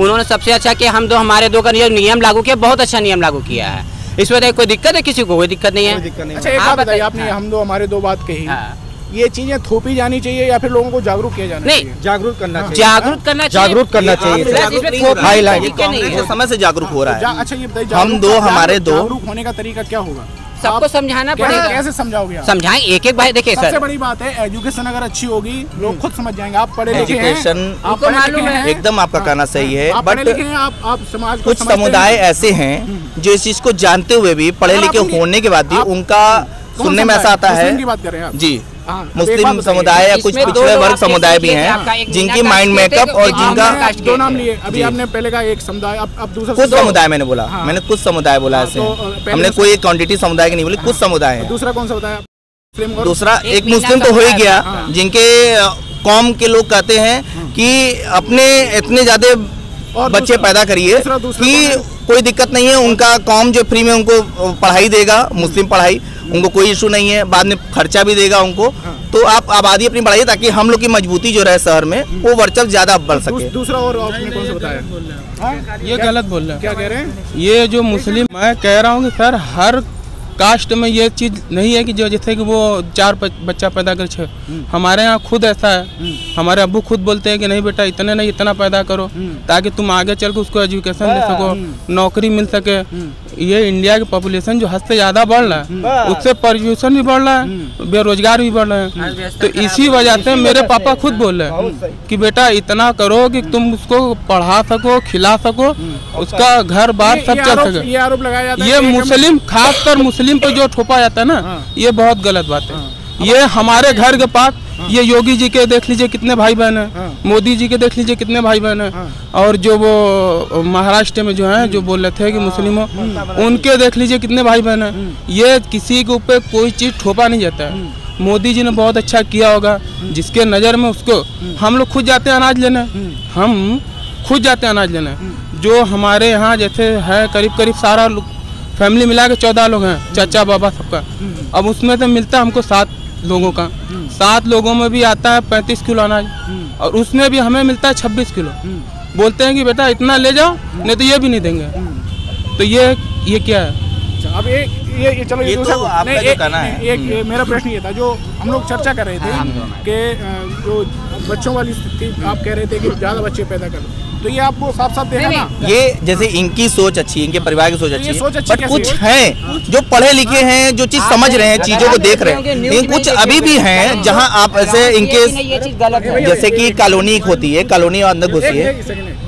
उन्होंने सबसे अच्छा कि हम दो हमारे दो का नियम लागू किया बहुत अच्छा नियम लागू किया है। इस वजह कोई दिक्कत है किसी को? कोई दिक्कत नहीं है? अच्छा एक बात बताइए बताइए, आपने हाँ। हम दो हमारे दो बात कही। हाँ। ये चीज़ें थोपी जानी चाहिए या फिर लोगों को जागरूक किया जाना नहीं, जागरूक करना चाहिए। जागरूक करना चाहिए। जागरूक करना चाहिए। जागरूक थोप- हो है। है है। के समय से जागरूक हो रहा है। अच्छा ये बताइए हम दो, हमारे दो- जागरूक होने का तरीका क्या होगा? सबको समझाना पड़ेगा। कैसे समझाओगे समझाएँ एक एक भाई देखिए सबसे बड़ी बात है एजुकेशन अगर अच्छी होगी लोग खुद समझ जाएँगे। आप पढ़े एजुकेशन आपको मालूम है। एकदम आपका कहना सही है बट आप आप समाज कुछ समुदाय ऐसे हैं जो इस चीज़ को जानते हुए भी पढ़े लिखे होने के बाद भी उनका सुनने में ऐसा आता है। की बात कर रहे हैं जी। हाँ, मुस्लिम समुदाय या कुछ पिछड़े वर्ग समुदाय भी हैं जिनकी माइंड मेकअप और जिनका दो नाम लिए अभी आपने पहले का एक समुदाय अब अब दूसरा कुछ समुदाय। मैंने बोला हाँ। मैंने कुछ समुदाय बोला हाँ, ऐसे। तो, हमने कोई क्वांटिटी समुदाय की नहीं बोली कुछ समुदाय है। दूसरा कौन सा बताया दूसरा एक मुस्लिम तो हो ही गया हाँ। जिनके कौम के लोग कहते हैं कि अपने इतने ज़्यादा और बच्चे पैदा करिए कि कोई दिक्कत नहीं है उनका कौम जो फ्री में उनको पढ़ाई देगा मुस्लिम पढ़ाई। उनको कोई इशू नहीं है बाद में खर्चा भी देगा उनको। हाँ। तो आप आबादी अपनी बढ़ाइए ताकि हम लोग की मजबूती जो रहे शहर में वो वर्चस्व ज़्यादा बढ़ सके। दूसरा और आपने कौन सा बताया? हाँ? ये गलत बोल रहे क्या कह रहे हैं? हैं ये जो मुस्लिम मैं कह रहा हूँ कि सर हर कास्ट में ये चीज़ नहीं है कि जो जैसे कि वो चार बच्चा पैदा कर छे। हमारे यहाँ खुद ऐसा है। हमारे अबू खुद बोलते हैं कि नहीं बेटा इतने नहीं इतना पैदा करो ताकि तुम आगे चल के उसको एजुकेशन दे सको नौकरी मिल सके। ये इंडिया की पॉपुलेशन जो हद से ज़्यादा बढ़ रहा है उससे पॉल्यूशन भी बढ़ रहा है बेरोजगार भी बढ़ रहे हैं। तो इसी वजह से मेरे पापा खुद बोल रहे हैं कि बेटा इतना करो कि तुम उसको पढ़ा सको खिला सको उसका घर बार सब चल सके। ये आरोप लगाया जाता है ये कि एक- मुस्लिम खासकर मुस्लिम पे जो ठोपा जाता है ना हाँ। ये बहुत गलत बात है। ये हमारे घर के पास ये योगी जी के देख लीजिए कितने भाई बहन हाँ। हैं। मोदी जी के देख लीजिए कितने भाई बहन हैं। और जो वो महाराष्ट्र में जो हैं जो बोल रहे थे कि मुस्लिमों उनके देख लीजिए कितने भाई बहन हैं। ये किसी के ऊपर कोई चीज़ ठोपा नहीं जाता है। मोदी जी ने बहुत अच्छा किया होगा। जिसके नज़र में उसको हम लोग खुद जाते हैं अनाज लेने। हम खुद जाते हैं अनाज लेने। जो हमारे यहाँ जैसे है करीब करीब सारा लोग फैमिली मिला के चौदह लोग हैं चाचा बाबा सबका। अब उसमें से मिलता है हमको सात लोगों का। सात लोगों में भी आता है पैंतीस किलो अनाज। और उसमें भी हमें मिलता है छब्बीस किलो। बोलते हैं कि बेटा इतना ले जाओ नहीं तो ये भी नहीं देंगे। तो ये ये क्या है? अच्छा, अब एक ये ये चलो ये दूसरा- तो आपका जो एक- कहना है। एक ये मेरा प्रश्न ये था जो हम लोग चर्चा कर रहे हाँ, थे कि जो बच्चों वाली स्थिति आप कह रहे थे कि ज़्यादा बच्चे पैदा कर तो ये आपको साफ़ साफ़ देखा ना ये जैसे इनकी सोच अच्छी है इनके परिवार की सोच अच्छी है। सोच अच्छी बट कुछ है? हैं जो पढ़े लिखे हैं जो चीज़ समझ रहे हैं चीज़ों को देख रहे हैं। कुछ अभी भी हैं जहाँ आप ऐसे इनके है जैसे कि कॉलोनी एक होती है कॉलोनी अंदर घुसी है।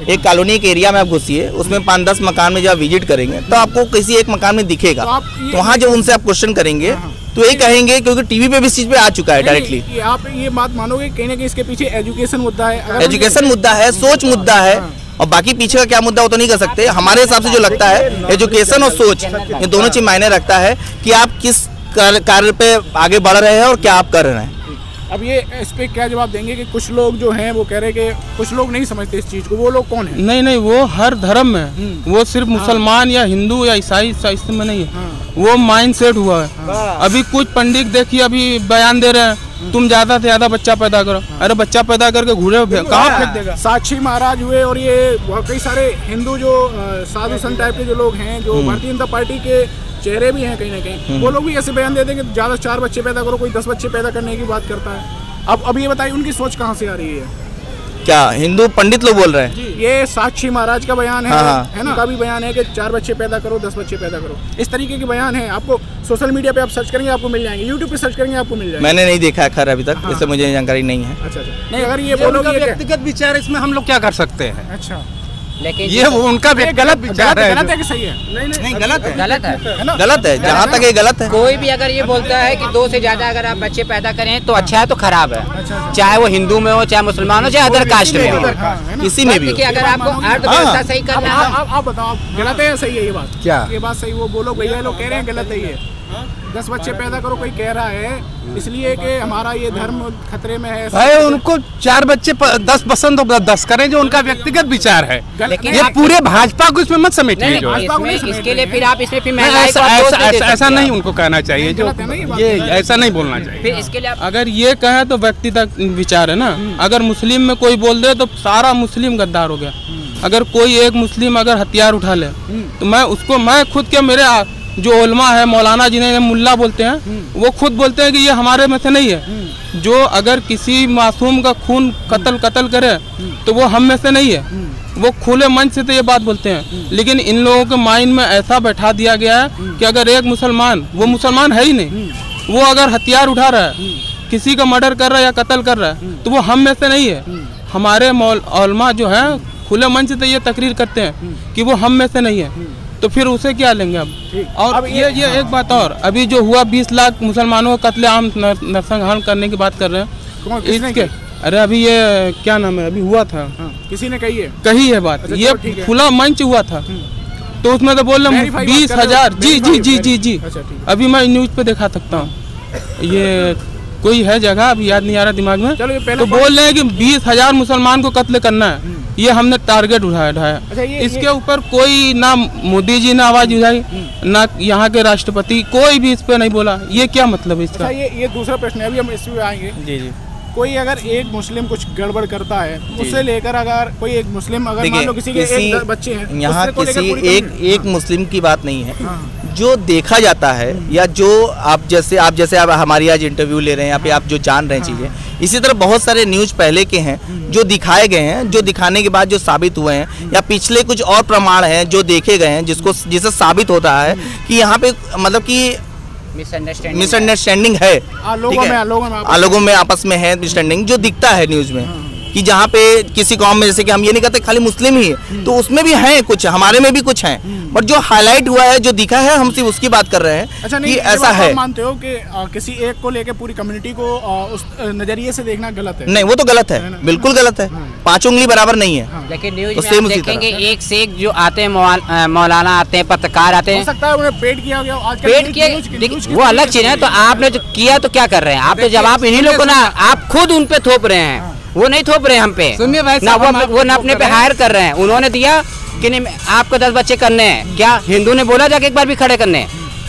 एक कॉलोनी के एरिया में आप घुसिए उसमें पाँच दस मकान में जब आप विज़िट करेंगे तो आपको किसी एक मकान में दिखेगा। तो तो वहाँ जब उनसे आप क्वेश्चन करेंगे तो यही कहेंगे क्योंकि टीवी पे भी इस चीज़ पे आ चुका है डायरेक्टली आप ये बात मानोगे कहीं ना कहीं इसके पीछे एजुकेशन मुद्दा है? एजुकेशन मुद्दा है सोच मुद्दा है और बाकी पीछे का क्या मुद्दा वो तो नहीं कर सकते। हमारे हिसाब से जो लगता है एजुकेशन और सोच ये दोनों चीज़ मायने रखता है कि आप किस कार्य कार्य पे आगे बढ़ रहे हैं और क्या आप कर रहे हैं। अब ये इस पर क्या जवाब देंगे कि कुछ लोग जो हैं वो कह रहे कि कुछ लोग नहीं समझते इस चीज़ को वो लोग कौन है? नहीं नहीं वो हर धर्म में वो सिर्फ़ मुसलमान या हिंदू या ईसाई इसमें नहीं है। वो माइंड सेट हुआ है। अभी कुछ पंडित देखिए अभी बयान दे रहे हैं तुम ज़्यादा से ज़्यादा बच्चा पैदा करो। अरे बच्चा पैदा करके घूरे कहाँ फेंक देगा? साक्षी महाराज हुए और ये कई सारे हिंदू जो साधु संत टाइप के जो लोग हैं जो भारतीय जनता पार्टी के चेहरे भी हैं कहीं ना कहीं। वो लोग भी ऐसे बयान देते हैं कि ज़्यादा चार बच्चे पैदा करो कोई दस बच्चे पैदा करने की बात करता है। अब अब ये बताइए उनकी सोच कहाँ से आ रही है? क्या हिंदू पंडित लोग बोल रहे हैं? ये साक्षी महाराज का बयान है हाँ, हाँ। है ना? उनका भी बयान है कि चार बच्चे पैदा करो दस बच्चे पैदा करो। इस तरीके के बयान है। आपको सोशल मीडिया पे आप सर्च करेंगे आपको मिल जाएँगे। यूट्यूब पे सर्च करेंगे आपको मिल जाएँगे। मैंने नहीं देखा है खैर अभी तक इससे मुझे जानकारी नहीं है। अच्छा अच्छा। नहीं अगर ये ये बोलोगे व्यक्तिगत विचार इसमें हम लोग क्या कर सकते हैं? अच्छा। लेकिन ये वो उनका भी गलत विचार गलत है गलत है कि सही है? नहीं नहीं गलत है। गलत है। है ना? गलत है जहाँ तक ये गलत है। कोई भी अगर ये बोलता है कि दो से ज़्यादा अगर आप बच्चे पैदा करें तो अच्छा है तो खराब है। चाहे वो हिंदू में हो चाहे मुसलमान हो चाहे अदर कास्ट में हो। हाँ, है? किसी में भी हो। अगर आपको अर्थव्यवस्था हाँ। सही करना है आप आप बताओ गलत है या सही है ये बात? क्या? ये बात सही वो बोलो भैया लोग कह रहे हैं गलत है ये। दस बच्चे पैदा करो कोई कह रहा है। इसलिए कि हमारा ये धर्म खतरे में है। भाई उनको चार बच्चे प- दस पसंद हो दस करें जो उनका व्यक्तिगत विचार है। लेकिन ये पूरे भाजपा को इसमें मत समेटिए इसके लिए फिर आप इसमें फिर ऐसा नहीं। उनको कहना चाहिए जो ये ऐसा नहीं बोलना चाहिए। इसके लिए अगर ये कहे तो व्यक्तिगत विचार है ना। अगर मुस्लिम में कोई बोल दे तो सारा मुस्लिम गद्दार हो गया। अगर कोई एक मुस्लिम अगर हथियार उठा ले तो मैं उसको मैं खुद के मेरे आ- जो ओलमा है मौलाना जिन्हें मुल्ला बोलते हैं वो खुद बोलते हैं कि ये हमारे में से नहीं है। जो अगर किसी मासूम का खून कत्ल कत्ल करे तो वो हम में से नहीं है। वो खुले मंच से तो ये बात बोलते हैं। लेकिन इन लोगों के माइंड में ऐसा बैठा दिया गया है कि अगर एक मुसलमान वो मुसलमान है ही नहीं। वो अगर हथियार उठा रहा है किसी का मर्डर कर रहा है या कत्ल कर रहा है तो वो हम में से नहीं है। हमारे मौल जो है खुले मंच से तो ये तकरीर करते हैं कि वो हम में से नहीं है। तो फिर उसे क्या लेंगे अब? और अब ये ये हाँ। एक बात और अभी जो हुआ बीस लाख मुसलमानों का कत्लेआम नर- नरसंहार करने की बात कर रहे हैं। इसके अरे अभी ये क्या नाम है अभी हुआ था। हाँ, किसी ने कही है? कही है बात। अच्छा, ये। खुला मंच हुआ था। तो उसमें तो बोल रहे बीस? हज़ार जी जी जी जी जी। अच्छा। अभी मैं न्यूज़ पे दिखा सकता हूँ। ये कोई है जगह? अभी याद नहीं आ रहा दिमाग में। चलो ये पहला तो बोल रहे हैं कि बीस हज़ार मुसलमान को कत्ल करना है। ये हमने टारगेट उठाया अच्छा, उठाया ये- इसके ऊपर कोई ना मोदी जी ने आवाज़ उठाई ना यहाँ के राष्ट्रपति कोई भी इस पे नहीं बोला। ये क्या मतलब है अच्छा इसका ये ये दूसरा प्रश्न है अभी हम इस पे आएँगे। जी जी। कोई अगर एक मुस्लिम कुछ गड़बड़ करता है उससे लेकर अगर कोई एक मुस्लिम अगर मान लो किसी के एक बच्चे हैं यहाँ किसी एक एक मुस्लिम की बात नहीं है। हाँ। जो देखा जाता है या जो आप जैसे आप जैसे आप हमारी आज इंटरव्यू ले रहे हैं या फिर आप जो जान रहे हैं चीज़ें इसी तरह बहुत सारे न्यूज़ पहले के हैं जो दिखाए गए हैं जो दिखाने के बाद जो साबित हुए हैं या पिछले कुछ और प्रमाण हैं जो देखे गए हैं जिसको जिससे साबित होता है कि यहाँ पे मतलब कि मिसअंडरस्टैंडिंग मिसअंडरस्टैंडिंग है। हाँ, लोगों में- आपस हाँ, लोगों में आपस में है मिसअंडरस्टैंडिंग जो दिखता है न्यूज़ में। कि जहाँ पे किसी कौम में जैसे कि हम ये नहीं कहते खाली मुस्लिम ही है तो उसमें भी हैं कुछ हमारे में भी कुछ हैं। बट जो हाईलाइट हुआ है जो दिखा है हम सिर्फ़ उसकी बात कर रहे हैं अच्छा नहीं कि ऐसा है। मानते हो कि अ, किसी एक को लेकर पूरी कम्युनिटी को अ, उस नज़रिए से देखना गलत है? नहीं वो तो गलत है बिल्कुल गलत है। पाँच उंगली बराबर नहीं है। लेकिन न्यूज़ तो। देखेंगे एक से एक जो आते हैं मौलाना आते हैं पत्रकार आते हैं। सकता है उन्हें पेड किया गया पेट किस वो अलग चीज़ है तो आपने जो किया तो क्या कर रहे हैं? आप तो जवाब इन्हीं लोग को ना आप खुद उन पे थोप रहे हैं। वो नहीं थोप रहे हम पे। सुनिए भाई ना वो वो ना अपने पे हायर कर रहे हैं। उन्होंने दिया कि नहीं आपको दस बच्चे करने हैं। क्या हिंदू ने बोला जाके एक बार भी खड़े करने?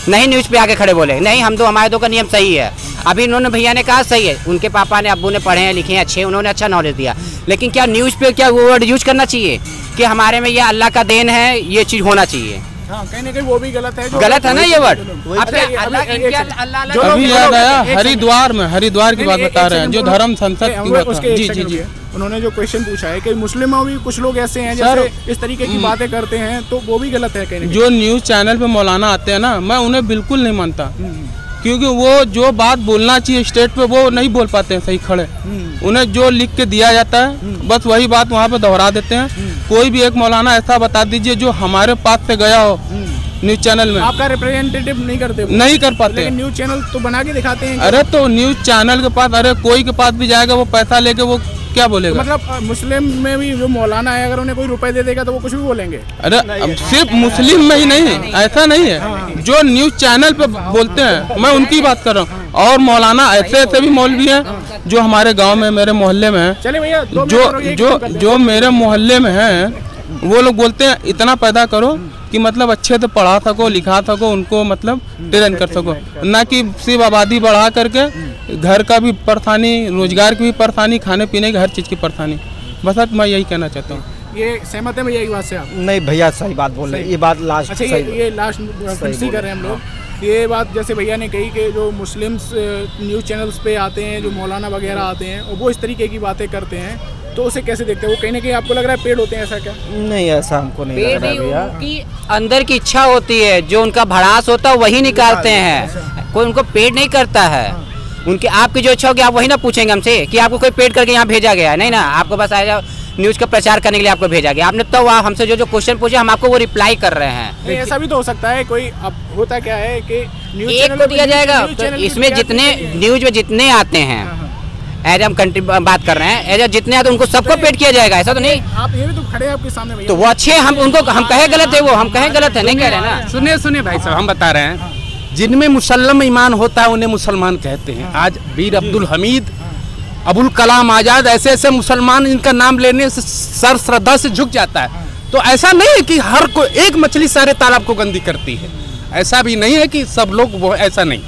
नहीं न्यूज़ पे आके खड़े बोले। नहीं हम तो हमारे दो का नियम सही है। अभी इन्होंने भैया ने कहा सही है। उनके पापा ने अबू ने पढ़े हैं लिखे हैं अच्छे उन्होंने अच्छा नॉलेज दिया। लेकिन क्या न्यूज़ पे क्या वो वर्ड यूज़ करना चाहिए? कि हमारे में ये अल्लाह का देन है ये चीज़ होना चाहिए। हाँ कहीं ना कहीं वो भी गलत है गलत है ना ये वर्ड अच्छा, ये- क्या अल्लाह अभी- याद आया हरिद्वार में हरिद्वार की बात बता रहे हैं जो धर्म संसद की है। जी जी जी। उन्होंने जो क्वेश्चन पूछा है कि मुस्लिमों भी कुछ लोग ऐसे हैं जैसे इस तरीके की बातें करते हैं तो वो भी गलत है कहीं। जो न्यूज़ चैनल पे मौलाना आते हैं ना मैं उन्हें बिल्कुल नहीं मानता। क्योंकि वो जो बात बोलना चाहिए स्टेट पे वो नहीं बोल पाते हैं सही खड़े। उन्हें जो लिख के दिया जाता है बस वही बात वहाँ पे दोहरा देते हैं। कोई भी एक मौलाना ऐसा बता दीजिए जो हमारे पास से गया हो। न्यूज़ चैनल में। आपका रिप्रेजेंटेटिव नहीं करते नहीं कर पाते। न्यूज़ चैनल तो बना के दिखाते हैं अरे तो न्यूज़ चैनल के पास अरे कोई के पास भी जाएगा वो पैसा लेके वो क्या तो बोलेगा? मतलब मुस्लिम में भी जो मौलाना है अगर उन्हें कोई रुपए दे देगा तो वो कुछ भी बोलेंगे। अरे अब सिर्फ़ मुस्लिम में ही नहीं ऐसा नहीं है। जो न्यूज़ चैनल पे बोलते हैं मैं उनकी बात कर रहा हूँ। और मौलाना ऐसे ऐसे भी मौलवी हैं जो हमारे गाँव में मेरे मोहल्ले में हैं। चले भैया जो जो। जो मेरे मोहल्ले में है वो लोग बोलते हैं इतना पैदा करो कि मतलब अच्छे से पढ़ा सको लिखा सको उनको मतलब ट्रेन कर सको। ना कि सिर्फ़ आबादी बढ़ा करके घर का भी परेशानी रोज़गार की भी परेशानी खाने पीने की हर चीज़ की परेशानी। बस अब मैं यही कहना चाहता हूँ। ये सहमत है भैया बात से आप? नहीं भैया सही बात बोल रहे हैं। ये बात लास्ट अच्छा ये ये लास्ट कर रहे हैं हम लोग। ये बात जैसे भैया ने कही कि जो मुस्लिम्स न्यूज़ चैनल्स पे आते हैं जो मौलाना वगैरह आते हैं और वो इस तरीके की बातें करते हैं तो उसे कैसे देखते हैं? वो कहीं ना कहीं आपको लग रहा है पेड़ होते हैं ऐसा क्या? नहीं ऐसा हमको नहीं लग रहा भैया। उनकी अंदर की इच्छा होती है जो उनका भड़ास होता है वही निकालते हैं। कोई उनको पेड नहीं करता है। उनकी आपकी जो इच्छा होगी आप वही ना पूछेंगे हमसे कि आपको कोई पेड करके यहाँ भेजा गया है नहीं ना? आपको बस आया न्यूज़ का प्रचार करने के लिए आपको भेजा गया। आपने तो आप हमसे जो जो क्वेश्चन पूछे हम आपको वो रिप्लाई कर रहे हैं। नहीं ऐसा भी तो हो सकता है कोई अब होता क्या है कि न्यूज़ एक को दिया जाएगा तो इसमें जितने है। न्यूज़ में जितने आते हैं। एज हम कंट्री बात कर रहे हैं। एज जितने आते हैं उनको सबको पेड किया जाएगा ऐसा तो नहीं? आप ये भी तो खड़े हैं आपके सामने भैया। तो वो अच्छे हम उनको हम कहे गलत है वो हम कहे गलत है नहीं कह रहे ना? सुनिए सुनिए भाई साहब हम बता रहे हैं। जिनमें मुसलम ईमान होता है उन्हें मुसलमान कहते हैं। आज वीर अब्दुल हमीद अबुल कलाम आज़ाद ऐसे ऐसे मुसलमान इनका नाम लेने से सर श्रद्धा से झुक जाता है। तो ऐसा नहीं है कि हर कोई एक मछली सारे तालाब को गंदी करती है। ऐसा भी नहीं है कि सब लोग वो ऐसा नहीं।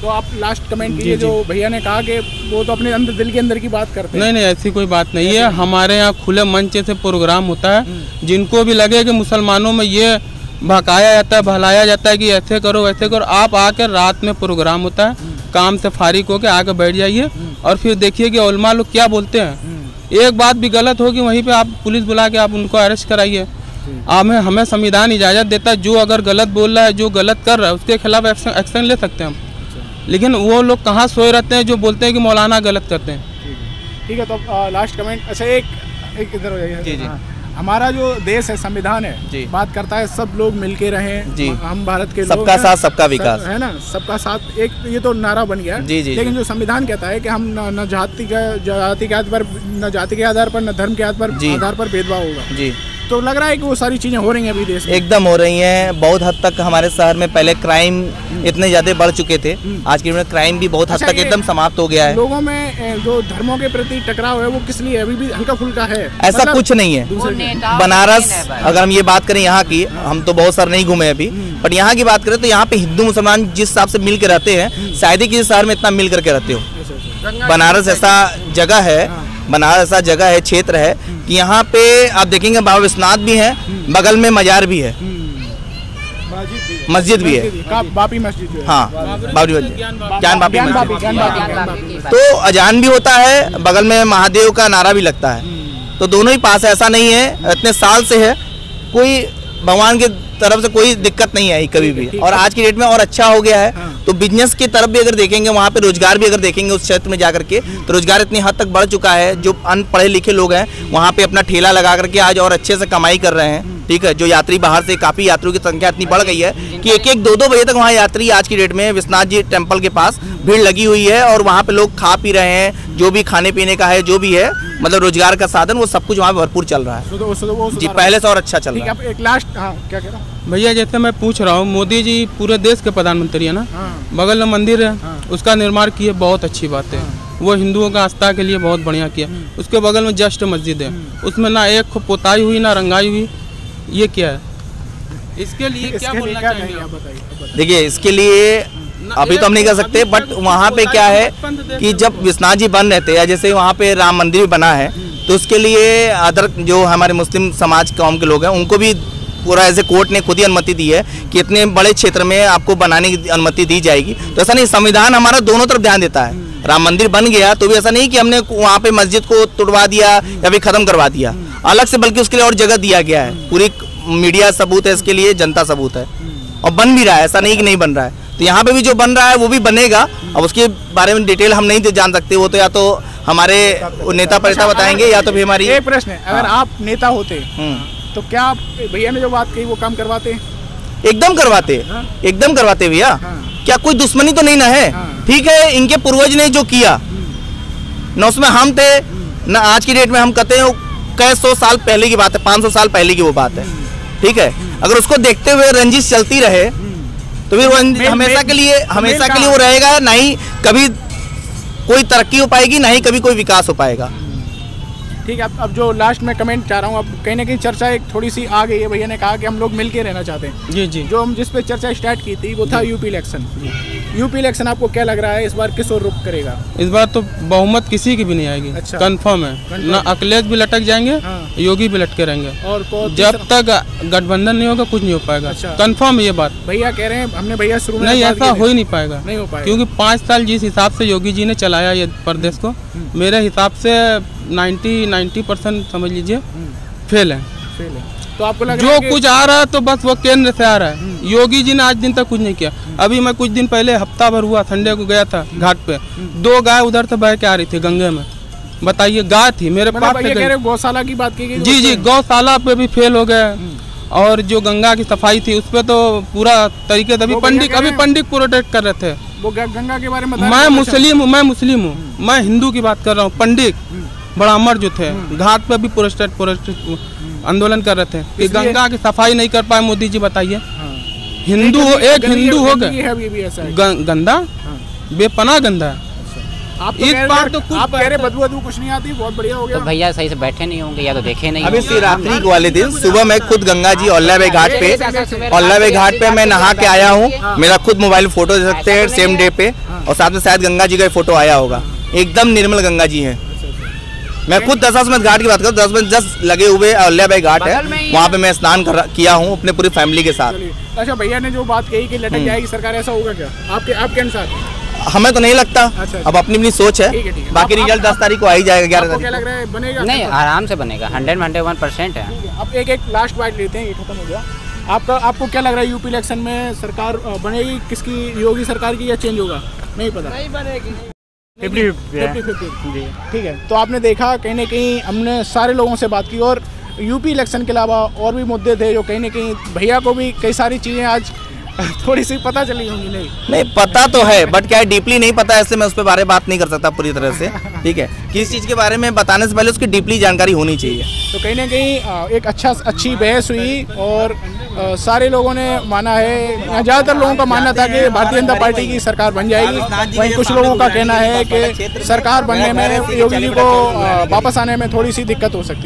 तो आप लास्ट कमेंट कीजिए जो भैया ने कहा कि वो तो अपने अंदर दिल के अंदर की बात करते हैं। नहीं नहीं ऐसी कोई बात नहीं है। हमारे यहाँ खुले मंच से प्रोग्राम होता है। जिनको भी लगे कि मुसलमानों में ये भकाया जाता है भलाया जाता है कि ऐसे करो वैसे करो आप आकर रात में प्रोग्राम होता है। काम से फारिग होकर आके बैठ जाइए और फिर देखिए कि उलमा लोग क्या बोलते हैं। एक बात भी गलत होगी वहीं पे आप पुलिस बुला के आप उनको अरेस्ट कराइए। हमें हमें संविधान इजाज़त देता है। जो अगर गलत बोल रहा है जो गलत कर रहा है उसके खिलाफ एक्शन एक्शन ले सकते हैं हम। लेकिन वो लोग कहाँ सोए रहते हैं जो बोलते हैं कि मौलाना गलत करते हैं ठीक है तो लास्ट कमेंट अच्छा एक एक इधर हो जाइए जी, जी। हाँ। हमारा जो देश है संविधान है जी। बात करता है सब लोग मिलके रहें जी। हम भारत के सबका साथ, सबका सब- विकास। है ना सबका साथ एक ये तो नारा बन गया जी, जी, लेकिन जी। जो संविधान कहता है कि हम न न जाति का जाति के आधार पर न जाति के आधार पर न धर्म के आधार पर आधार पर भेदभाव होगा जी तो लग रहा है कि वो सारी चीज़ें हो रही हैं अभी देश में। एकदम हो रही हैं। बहुत हद तक हमारे शहर में पहले क्राइम इतने ज़्यादा बढ़ चुके थे। आज के में क्राइम भी बहुत हद अच्छा, तक एकदम समाप्त हो गया है। लोगों में जो धर्मों के प्रति टकराव है वो किस लिए अभी भी हल्का फुल्का है। ऐसा मतलब कुछ नहीं है। बनारस अगर हम ये बात करें यहाँ की हम तो बहुत सारे नहीं घूमे अभी। बट यहाँ की बात करें तो यहाँ पे हिंदू मुसलमान जिस हिसाब से मिल के रहते हैं शायद ही किसी शहर में इतना मिल करके रहते हो। बनारस ऐसा जगह है। बनारस ऐसा जगह है क्षेत्र है कि यहाँ पे आप देखेंगे बाबा विश्वनाथ भी है बगल में मजार भी है। मस्जिद भी है। बापी मस्जिद हाँ। बाबरी मस्जिद। ज्ञान बापी मस्जिद। तो अजान भी होता है बगल में महादेव का नारा भी लगता है। तो दोनों ही पास ऐसा नहीं है इतने साल से है कोई भगवान की तरफ़ से कोई दिक्कत नहीं आई कभी भी। और आज की डेट में और अच्छा हो गया है तो बिज़नेस की तरफ़ भी अगर देखेंगे वहाँ पे रोज़गार भी अगर देखेंगे उस क्षेत्र में जाकर के तो रोज़गार इतनी हद तक बढ़ चुका है जो अनपढ़े लिखे लोग हैं वहाँ पे अपना ठेला लगा करके आज और अच्छे से कमाई कर रहे हैं ठीक है? जो यात्री बाहर से काफ़ी यात्रियों की संख्या इतनी बढ़ गई है कि एक एक दो दो बजे तक वहाँ यात्री आज की डेट में विश्वनाथ जी टेंपल के पास भीड़ लगी हुई है और वहाँ पे लोग खा पी रहे हैं जो भी खाने पीने का है जो भी है मतलब रोज़गार का साधन वो सब कुछ वहाँ भरपूर चल रहा है। सुधो- सुधो- वो जी पहले से और अच्छा चल रहा है। है एक लास्ट हाँ क्या कह रहा भैया जैसे मैं पूछ रहा हूँ मोदी जी पूरे देश के प्रधानमंत्री है ना? हाँ। बगल में मंदिर है उसका निर्माण किए बहुत अच्छी बात है। वो हिंदुओं का आस्था के लिए बहुत बढ़िया किया। उसके बगल में जस्ट मस्जिद है। उसमें ना एक पोताई हुई ना रंगाई हुई ये क्या है? इसके लिए क्या बोलना बताइए। देखिए इसके लिए अभी तो हम नहीं कर सकते बट वहाँ पे क्या है कि जब विश्वनाथ जी बन रहे थे या जैसे वहाँ पे राम मंदिर भी बना है तो उसके लिए अदर जो हमारे मुस्लिम समाज कौम के लोग हैं उनको भी पूरा ऐसे कोर्ट ने खुद ही अनुमति दी है कि इतने बड़े क्षेत्र में आपको बनाने की अनुमति दी जाएगी। तो ऐसा नहीं संविधान हमारा दोनों तरफ़ ध्यान देता है। राम मंदिर बन गया तो भी ऐसा नहीं कि हमने वहाँ पे मस्जिद को तोड़वा दिया या फिर खत्म करवा दिया। अलग से बल्कि उसके लिए और जगह दिया गया है। पूरी मीडिया सबूत है इसके लिए जनता सबूत है। और बन भी रहा है ऐसा नहीं कि नहीं बन रहा है। तो यहाँ पे भी जो बन रहा है वो भी बनेगा। अब उसके बारे में डिटेल हम नहीं जान सकते वो तो या तो हमारे नेता परिता बताएँगे या तो फिर हमारी एक प्रश्न है अगर आप नेता होते हम्म, तो क्या आप भैया ने जो बात कही वो काम करवाते? एकदम करवाते। एकदम करवाते भैया। क्या कोई दुश्मनी तो नहीं ना है? ठीक है इनके पूर्वज ने जो किया न उसमें हम थे न आज की डेट में हम कहते हैं कई सौ साल पहले की बात है पाँच सौ साल पहले की वो बात है। ठीक है? अगर उसको देखते हुए रंजिश चलती रहे तो फिर वो हमेशा के लिए हमेशा के लिए वो रहेगा ना ही कभी कोई तरक्की हो पाएगी ना ही कभी कोई विकास हो पाएगा। ठीक है अब अब जो लास्ट में कमेंट चाह रहा हूँ अब कहीं ना कहीं चर्चा एक थोड़ी सी आ गई है भैया ने कहा कि हम लोग मिल के रहना चाहते हैं। जी जी। जो हम जिस पे चर्चा स्टार्ट की थी वो था यूपी इलेक्शन यूपी इलेक्शन आपको क्या लग रहा है? इस बार किस ओर रुख करेगा? इस बार तो बहुमत किसी की भी नहीं आएगी। अच्छा। कंफर्म है। ना अखिलेश भी लटक जाएँगे हाँ। योगी भी लटके रहेंगे और जब तक गठबंधन नहीं होगा कुछ नहीं हो पाएगा। अच्छा। कंफर्म ये बात। भैया कह रहे हैं हमने भैया शुरू नहीं ऐसा हो ही नहीं पाएगा। नहीं हो पाएगा। क्योंकि पाँच साल जिस हिसाब से योगी जी ने चलाया ये प्रदेश को मेरे हिसाब से 90 90 परसेंट समझ लीजिए फेल है। फेल है तो आपको लग जो है कुछ आ रहा है तो बस वो केंद्र से आ रहा है। योगी जी ने आज दिन तक कुछ नहीं किया। अभी मैं कुछ दिन पहले हफ़्ता भर हुआ संडे को गया था घाट पे। दो गाय उधर से बह के आ रही थी गंगे में। बताइए गाय थी मेरे पास ये से कह गई। रहे हैं गौशाला की बात की जी जी गौशाला पे भी फेल हो गए और जो गंगा की सफ़ाई थी उस पे तो पूरा तरीके से अभी पंडित अभी पंडित प्रोटेक्ट कर रहे थे। वो गंगा के बारे में मैं मुस्लिम हूँ मैं मुस्लिम हूँ। मैं हिंदू की बात कर रहा हूँ पंडित। ब्राह्मण जो थे घाट पे भी प्रोटेस्ट प्रोटेस्ट आंदोलन कर रहे थे। कि गंगा की सफ़ाई नहीं कर पाए मोदी जी बताइए। हाँ। हिंदू हो एक हिंदू हो गए। है ऐसा है। गंदा? बेपना गंदा है। आप तो एक बार तो कुछ आप कह रहे बदबू बदबू कुछ नहीं आती बहुत बढ़िया हो तो भैया सही से बैठे नहीं होंगे या तो देखे नहीं अभी शिवरात्रि वाले दिन सुबह मैं खुद गंगा जी औल्लाबाई घाट पे औल्लाबाई घाट पे मैं नहा के आया हूँ। मेरा खुद मोबाइल फ़ोटो दे सकते हैं सेम डे पे। और साथ में शायद गंगा जी का फ़ोटो आया होगा। एकदम निर्मल गंगा जी है। मैं खुद दशाश्वमेध घाट की बात करूँ दशाश्वमेध जस्ट लगे हुए औल्लाबाई घाट है। ही वहाँ पे मैं स्नान कर किया हूँ अपने पूरी फैमिली के साथ। अच्छा भैया ने जो बात कही कि हम्म। लटक जाएगी सरकार ऐसा होगा क्या? आपके आपके अनुसार? हमें तो नहीं लगता। अच्छा। अब अपनी अपनी सोच है। ठीक है, ठीक है। बाकी रिज़ल्ट दस तारीख को आ ही जाएगा ग्यारह क्या तारीख लग रहा है बनेगा नहीं आराम से बनेगा हंड्रेड हंड्रेड वन परसेंट है? अब एक एक लास्ट बाइट लेते हैं ये खत्म हो गया। आपका आपको क्या लग रहा है यूपी इलेक्शन में सरकार बनेगी किसकी योगी सरकार की या चेंज होगा? नहीं पता। नहीं बनेगी। फिफ्टी फिफ्टी ठीक है तो आपने देखा कहीं ना कहीं हमने सारे लोगों से बात की और यूपी इलेक्शन के अलावा और भी मुद्दे थे जो कहीं ना कहीं भैया को भी कई सारी चीज़ें आज थोड़ी सी पता चली होंगी नहीं। नहीं पता तो है बट क्या है डीपली नहीं पता है इसलिए मैं उस पर बारे में बात नहीं कर सकता पूरी तरह से ठीक है? किस चीज़ के बारे में बताने से पहले उसकी डीपली जानकारी होनी चाहिए। तो कहीं ना कहीं एक अच्छा अच्छी बहस हुई और सारे लोगों ने माना है ज़्यादातर लोगों का मानना था कि भारतीय जनता पार्टी की सरकार बन जाएगी। वहीं कुछ लोगों का कहना है कि सरकार बनने में योगी जी को वापस आने में थोड़ी सी दिक्कत हो सकती है।